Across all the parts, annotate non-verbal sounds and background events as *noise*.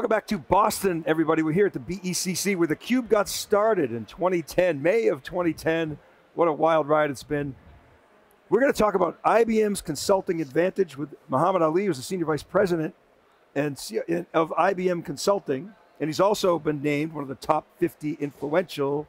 Welcome back to Boston, everybody. We're here at the BCEC where the Cube got started in 2010, May of 2010. What a wild ride it's been. We're going to talk about IBM's consulting advantage with Mohamad Ali, who's the senior vice president and of IBM Consulting, and he's also been named one of the top 50 influential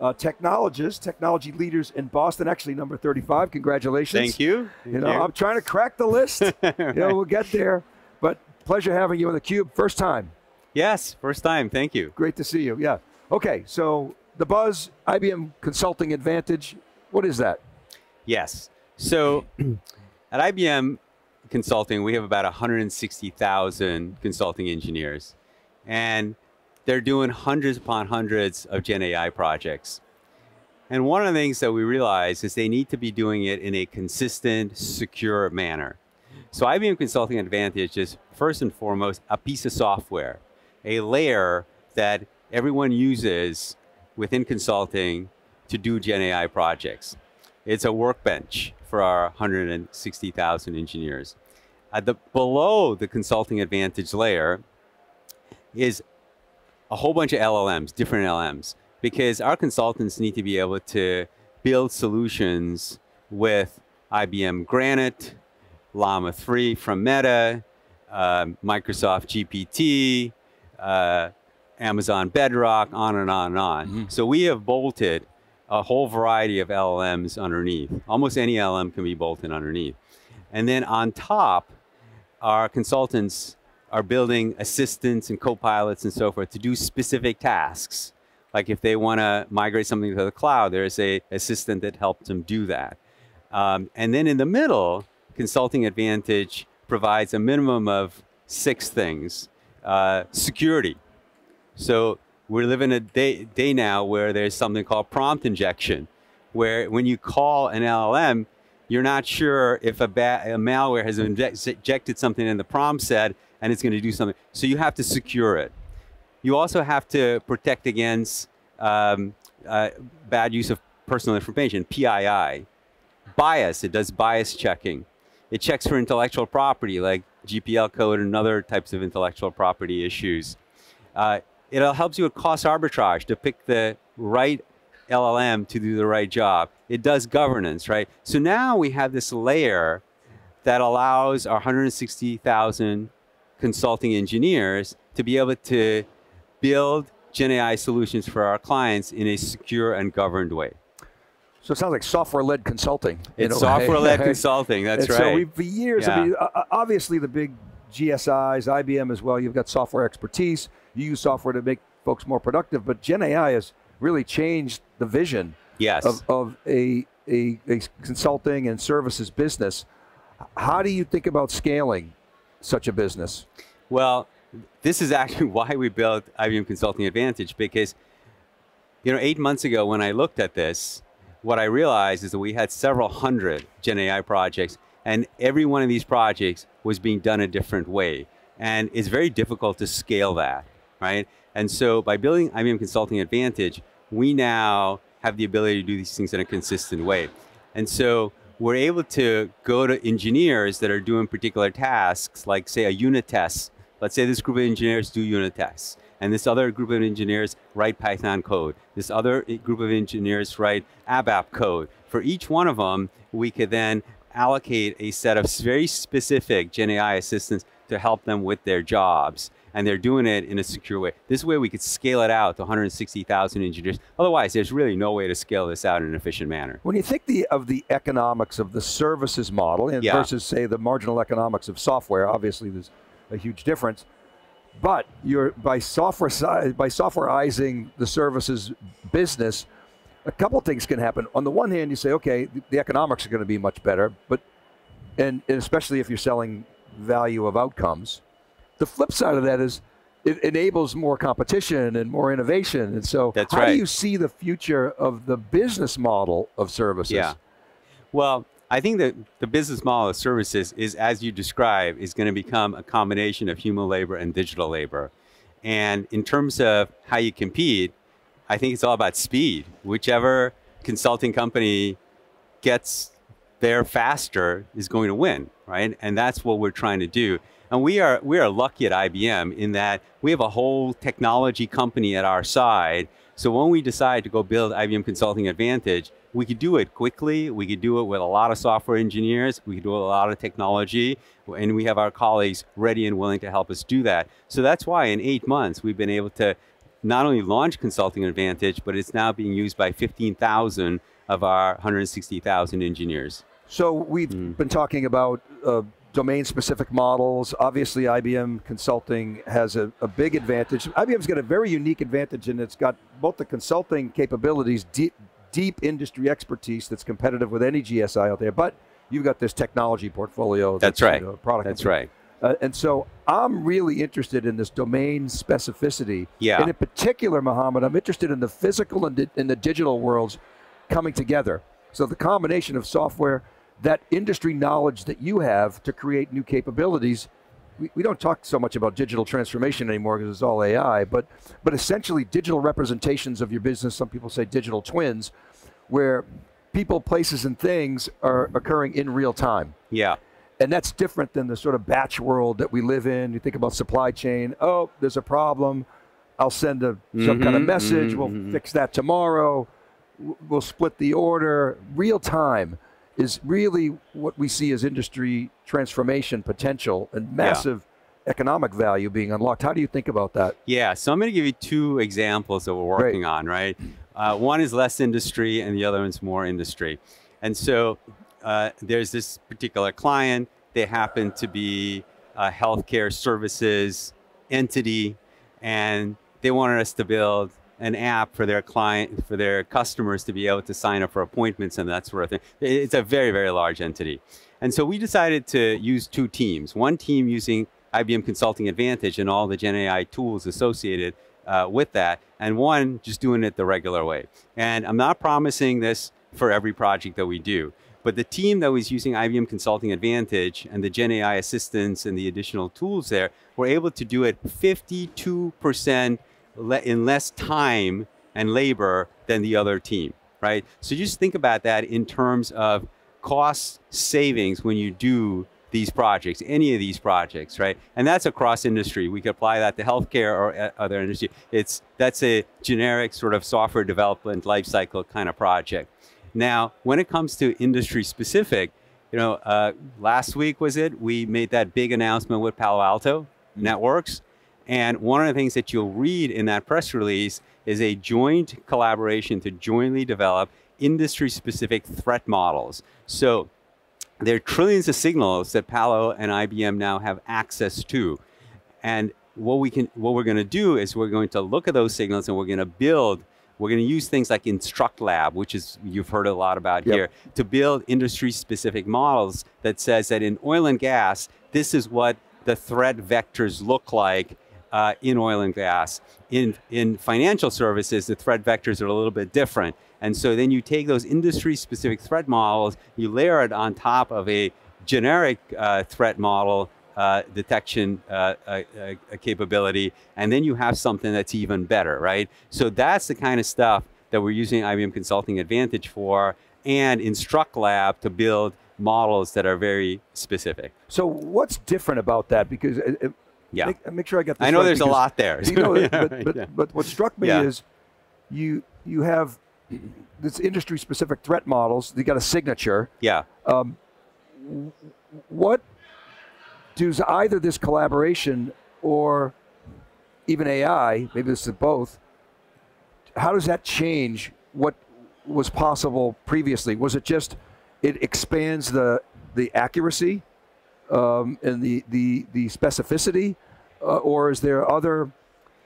uh, technologists, technology leaders in Boston. Actually, number 35. Congratulations. Thank you. Thank you know, you. I'm trying to crack the list. right. *laughs* You know, we'll get there. But pleasure having you on the Cube. First time. Yes, first time. Thank you. Great to see you. Yeah. Okay, so the buzz, IBM Consulting Advantage. What is that? Yes. So *clears throat* at IBM Consulting, we have about 160,000 consulting engineers. And they're doing hundreds upon hundreds of Gen AI projects. And one of the things that we realize is they need to be doing it in a consistent, secure manner. So IBM Consulting Advantage is first and foremost a piece of software, a layer that everyone uses within consulting to do Gen AI projects. It's a workbench for our 160,000 engineers. At the, below the Consulting Advantage layer is a whole bunch of LLMs, different LLMs, because our consultants need to be able to build solutions with IBM Granite, Llama 3 from Meta, uh, Microsoft GPT, uh, Amazon Bedrock, on and on and on. Mm -hmm. So we have bolted a whole variety of LLMs underneath. Almost any LLM can be bolted underneath. And then on top, our consultants are building assistants and co-pilots and so forth to do specific tasks. Like if they want to migrate something to the cloud, there's a assistant that helps them do that. Um, and then in the middle, Consulting Advantage provides a minimum of six things. Uh, security. So we're living a day, day now where there's something called prompt injection, where when you call an LLM, you're not sure if a, a malware has injected something in the prompt set and it's going to do something. So you have to secure it. You also have to protect against um, uh, bad use of personal information, PII. Bias, it does bias checking. It checks for intellectual property like GPL code and other types of intellectual property issues. Uh, it helps you with cost arbitrage to pick the right LLM to do the right job. It does governance, right? So now we have this layer that allows our 160,000 consulting engineers to be able to build Gen AI solutions for our clients in a secure and governed way. So it sounds like software-led consulting. It's software-led *laughs* consulting. That's and right. So we, for years, yeah. I mean, obviously the big GSIs, IBM as well. You've got software expertise. You use software to make folks more productive, but Gen AI has really changed the vision yes. of, of a, a, a consulting and services business. How do you think about scaling such a business? Well, this is actually *laughs* why we built IBM Consulting Advantage because, you know, eight months ago when I looked at this, what I realized is that we had several hundred Gen AI projects and every one of these projects was being done a different way. And it's very difficult to scale that, right? And so by building IBM Consulting Advantage, we now have the ability to do these things in a consistent way. And so we're able to go to engineers that are doing particular tasks, like say a unit test. Let's say this group of engineers do unit tests, and this other group of engineers write Python code. This other group of engineers write ABAP code. For each one of them, we could then allocate a set of very specific Gen AI assistants to help them with their jobs and they're doing it in a secure way. This way we could scale it out to 160,000 engineers. Otherwise, there's really no way to scale this out in an efficient manner. When you think the, of the economics of the services model yeah. versus, say, the marginal economics of software, obviously there's a huge difference. But you're by software by softwareizing the services business, a couple things can happen. On the one hand, you say, okay, the, economics are going to be much better, but and, and especially if you're selling value of outcomes the flip side of that is it enables more competition and more innovation. And so, That's how right. do you see the future of the business model of services? Yeah. Well, I think that the business model of services is, as you describe, is going to become a combination of human labor and digital labor. And in terms of how you compete, I think it's all about speed. Whichever consulting company gets there faster is going to win, right? And that's what we're trying to do. And we are, we are lucky at IBM in that we have a whole technology company at our side. So when we decide to go build IBM Consulting Advantage, we could do it quickly. We could do it with a lot of software engineers. We could do a lot of technology. And we have our colleagues ready and willing to help us do that. So that's why in eight months, we've been able to not only launch Consulting Advantage, but it's now being used by 15,000 of our 160,000 engineers. So we've mm. been talking about uh, domain-specific models. Obviously, IBM Consulting has a, a, big advantage. IBM's got a very unique advantage, and it's got both the consulting capabilities, deep, deep industry expertise that's competitive with any GSI out there, but you've got this technology portfolio. That's, that's right. You know, product. That's right. Uh, and so I'm really interested in this domain specificity. Yeah. And in particular, Mohamad, I'm interested in the physical and, di- and the digital worlds coming together. So the combination of software, that industry knowledge that you have to create new capabilities. We, we don't talk so much about digital transformation anymore because it's all AI, but but essentially digital representations of your business. Some people say digital twins, where people, places, and things are occurring in real time. Yeah. And that's different than the sort of batch world that we live in. You think about supply chain. Oh, there's a problem. I'll send a, some mm-hmm, kind of message. Mm-hmm. We'll mm-hmm. fix that tomorrow. We'll split the order. Real time is really what we see as industry transformation potential and massive yeah. economic value being unlocked. How do you think about that? Yeah, so I'm going to give you two examples that we're working Great. on, right? Uh, one is less industry and the other one's more industry. And so uh, there's this particular client. They happen to be a healthcare services entity, and they wanted us to build an app for their client, for their customers to be able to sign up for appointments and that sort of thing. It's a very, very large entity. And so we decided to use two teams. One team using IBM Consulting Advantage and all the Gen AI tools associated uh, with that, and one just doing it the regular way. And I'm not promising this for every project that we do. But the team that was using IBM Consulting Advantage and the Gen AI assistants and the additional tools there were able to do it 52% in less time and labor than the other team, right? So just think about that in terms of cost savings when you do these projects, any of these projects, right? And that's across industry. We could apply that to healthcare or uh, other industry. It's that's a generic sort of software development lifecycle kind of project. Now, when it comes to industry specific, you know, uh, last week was it? We made that big announcement with Palo Alto mm-hmm. Networks. And one of the things that you'll read in that press release is a joint collaboration to jointly develop industry specific threat models. So there are trillions of signals that Palo and IBM now have access to. And what we can what we're going to do is we're going to look at those signals and we're going to build we're going to use things like InstructLab, which is you've heard a lot about yep. here, to build industry-specific models that says that in oil and gas, this is what the threat vectors look like uh, in oil and gas. In, in financial services, the threat vectors are a little bit different. And so then you take those industry-specific threat models, you layer it on top of a generic uh, threat model uh, detection uh, uh, uh, capability, and then you have something that's even better, right? So that's the kind of stuff that we're using IBM Consulting Advantage for, and InstructLab to build models that are very specific. So what's different about that? Because it, it, yeah, make, make, sure I get this. I know right there's a lot there. *laughs* You know, but, *laughs* but, yeah. but, what struck me yeah. is you you have this industry specific threat models. You got a signature. Yeah. Um, what does either this collaboration or even AI, maybe this is both, how does that change what was possible previously? Was it just it expands the the accuracy um, and the the the specificity, uh, or is there other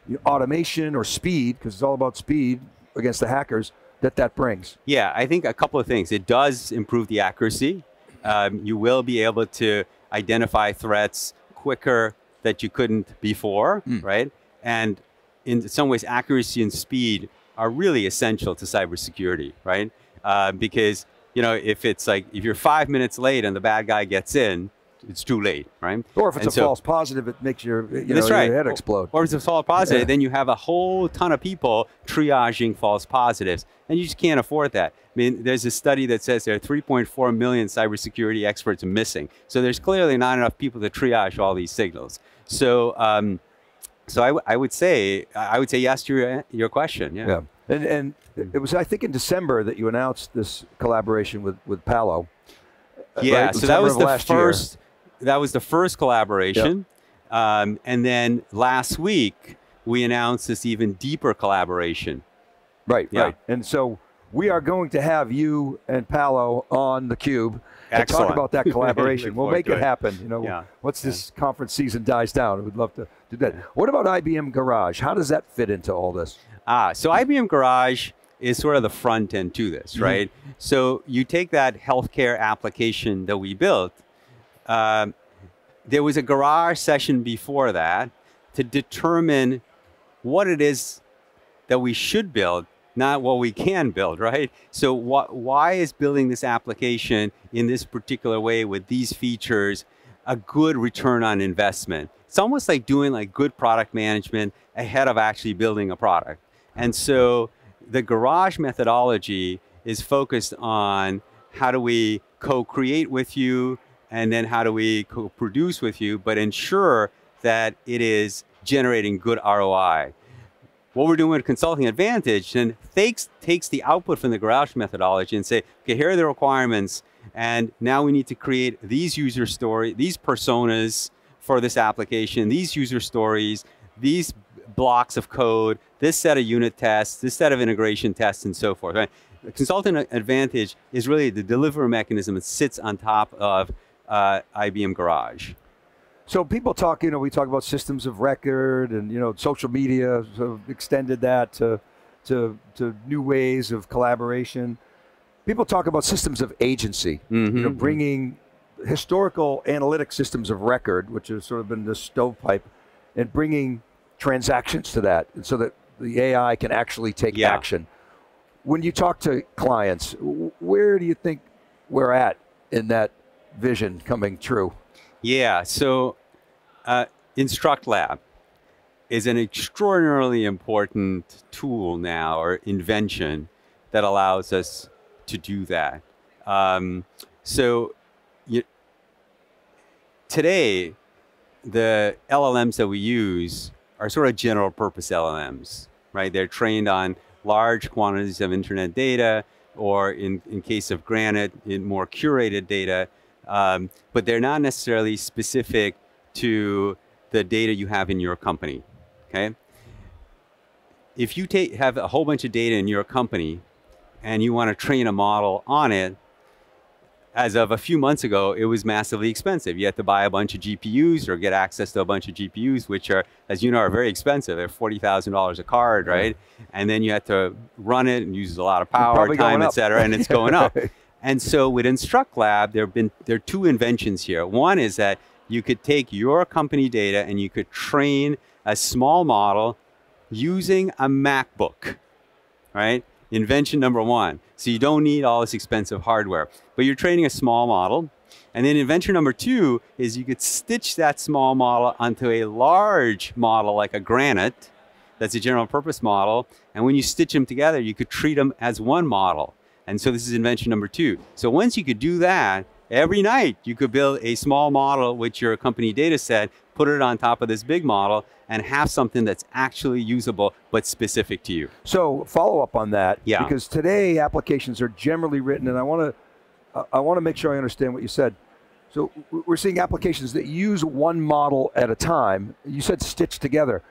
you know, automation or speed? Because it's all about speed against the hackers that that brings. Yeah, I think a couple of things. It does improve the accuracy. Um, you will be able to identify threats quicker that you couldn't before, mm. right? And in some ways, accuracy and speed are really essential to cybersecurity, right? Uh, because you know, if it's like if you're five minutes late and the bad guy gets in, it's too late, right? Or if it's and a so, false positive, it makes your, you know, right. your head explode. Or, or if it's a false positive, Yeah. then you have a whole ton of people triaging false positives, and you just can't afford that. I mean, there's a study that says there are 3.4 million cybersecurity experts missing. So there's clearly not enough people to triage all these signals. So, um, so I, I would say, I would say yes to your, your question. Yeah. Yeah. And, and it was, I think, in December that you announced this collaboration with, with Palo. uh, Yeah, right? so that was the first. year. That was the first collaboration, um, and then last week we announced this even deeper collaboration. Right, Yeah. right. And so we are going to have you and Palo on the Cube and talk about that *laughs* collaboration. We'll make it it. happen. You know, Yeah. once this conference season dies down, we'd love to do that. What about IBM Garage? How does that fit into all this? Ah, so IBM Garage is sort of the front end to this, Mm-hmm. right? So you take that healthcare application that we built. Um, there was a garage session before that to determine what it is that we should build, not what we can build, right? So wh- why is building this application in this particular way with these features a good return on investment? It's almost like doing like good product management ahead of actually building a product. And so the garage methodology is focused on how do we co-create with you and then how do we co-produce with you, but ensure that it is generating good ROI what we're doing with Consulting Advantage then takes, takes the output from the Garage methodology and say, okay, here are the requirements, and now we need to create these user story, these personas for this application, these user stories, these blocks of code, this set of unit tests, this set of integration tests, and so forth. Right? Advantage is really the delivery mechanism that sits on top of uh, IBM Garage. So people talk, you know, we talk about systems of record and, you know, social media sort of extended that to, to, to new ways of collaboration. People talk about systems of agency, you know, Mhm. bringing historical analytic systems of record, which has sort of been the stovepipe, and bringing transactions to that so that the AI can actually take Yeah. action. When you talk to clients, where do you think we're at in that vision coming true? Yeah, so uh, InstructLab is an extraordinarily important tool now or invention that allows us to do that. Um, so you, today, the LLMs that we use are sort of general purpose LLMs, right? They're trained on large quantities of internet data, or in, in case of Granite, in more curated data, um, but they're not necessarily specific to the data you have in your company, okay? If you take, have a whole bunch of data in your company and you want to train a model on it, as of a few months ago, it was massively expensive. You had to buy a bunch of GPUs or get access to a bunch of GPUs, which are, as you know, are very expensive. They're forty thousand dollars a card, right? And then you had to run it and uses a lot of power, time, et cetera, and it's going up. *laughs* And so with InstructLab, there have been there are two inventions here. One is that you could take your company data and you could train a small model using a MacBook, right? Invention number one. So you don't need all this expensive hardware, but you're training a small model. And then invention number two is you could stitch that small model onto a large model like a Granite, that's a general purpose model. And when you stitch them together, you could treat them as one model. And so this is invention number two. So once you could do that, every night you could build a small model with your company data set, put it on top of this big model, and have something that's actually usable but specific to you. So follow up on that, Yeah. because today applications are generally written, and I want to, I want to make sure I understand what you said. So we're seeing applications that use one model at a time. You said stitched together.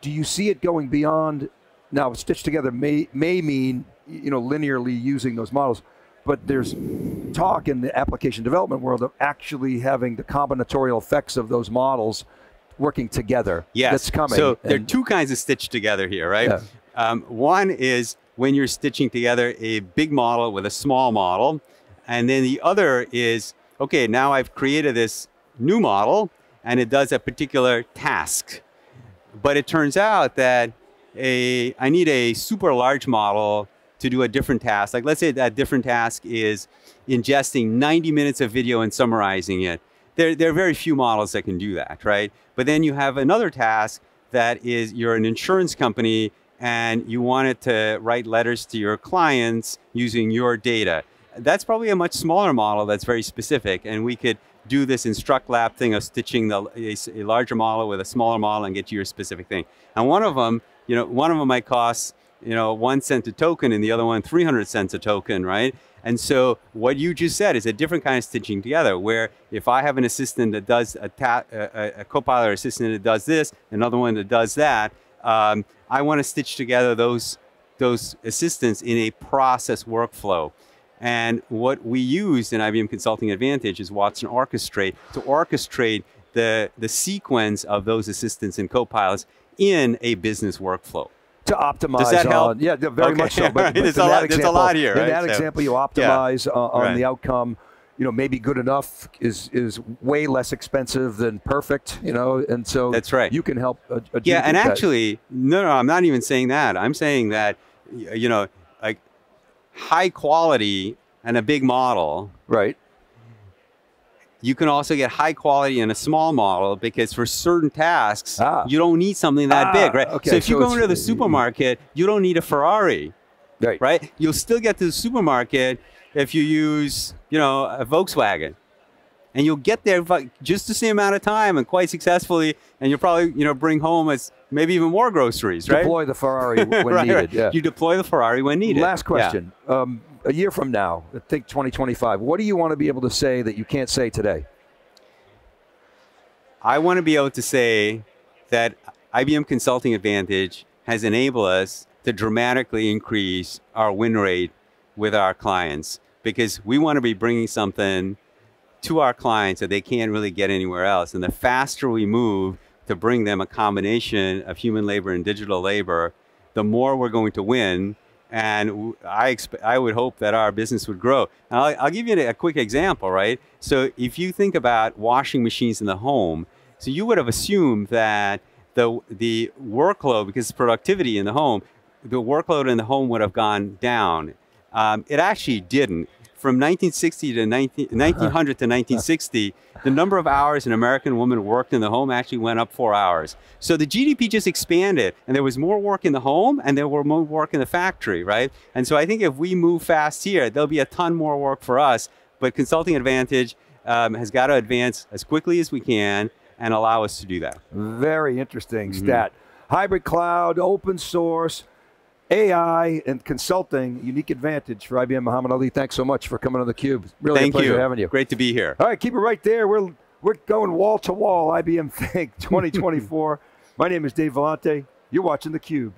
Do you see it going beyond? Now, stitched together may may mean you know linearly using those models, but there's talk in the application development world of actually having the combinatorial effects of those models working together. Yes. that's coming. So there are two kinds of stitch together here, right? Yeah. Um, one is when you're stitching together a big model with a small model. And then the other is, okay, now I've created this new model and it does a particular task. But it turns out that a, I need a super large model to do a different task. Like let's say that different task is ingesting 90 minutes of video and summarizing it. there, there are very few models that can do that, right? But then you have another task that is you're an insurance company and you wanted to write letters to your clients using your data. That's probably a much smaller model that's very specific, and we could do this InstructLab thing of stitching the, a, a, larger model with a smaller model and get you your specific thing. And one of them, you know, one of them might cost, you know, one cent a token, and the other one 300 cents a token, right? And so what you just said is a different kind of stitching together, where if I have an assistant that does a, a, a copilot assistant that does this, another one that does that, um, I want to stitch together those those assistants in a process workflow. And what we used in IBM Consulting Advantage is Watson Orchestrate to orchestrate the, the sequence of those assistants and copilots in a business workflow to optimize Does that help? on yeah very okay. much so but, right. but there's, a lot, example, there's, a lot, here right? in that so, example you optimize yeah. uh, on right. the outcome you know maybe good enough is is way less expensive than perfect you know and so that's right you can help uh, yeah and that. actually no no i'm not even saying that i'm saying that you know like high quality and a big model right you can also get high quality in a small model because for certain tasks, ah. you don't need something that ah, big, right? Okay. So if so you go into the supermarket, you don't need a Ferrari, right? Right? You'll still get to the supermarket if you use, you know, a Volkswagen. And you'll get there just the same amount of time and quite successfully, and you'll probably, you know, bring home as maybe even more groceries, right? Deploy the Ferrari *laughs* when right, needed. Right. Yeah. You deploy the Ferrari when needed. Last question. Yeah. Um, a year from now, I think 2025, what do you want to be able to say that you can't say today? I want to be able to say that IBM Consulting Advantage has enabled us to dramatically increase our win rate with our clients because we want to be bringing something to our clients that they can't really get anywhere else. And the faster we move to bring them a combination of human labor and digital labor, the more we're going to win. And I, I would hope that our business would grow. And I'll, I'll give you a quick example, right? So if you think about washing machines in the home, so you would have assumed that the, the workload, because productivity in the home, the workload in the home would have gone down. Um, it actually didn't. From 1960 to 19, 1900 to 1960, the number of hours an American woman worked in the home actually went up four hours. So the GDP just expanded, and there was more work in the home, and there were more work in the factory, right? And so I think if we move fast here, there'll be a ton more work for us. But Consulting Advantage um, has got to advance as quickly as we can and allow us to do that. Very interesting mm-hmm. stat. Hybrid cloud, open source, AI, and consulting, unique advantage for IBM. Mohamad Ali, thanks so much for coming on theCUBE. Really Thank a pleasure you. having you. Great to be here. All right, keep it right there. We're, we're going wall to wall, IBM Think *laughs* 2024. My name is Dave Vellante. You're watching theCUBE.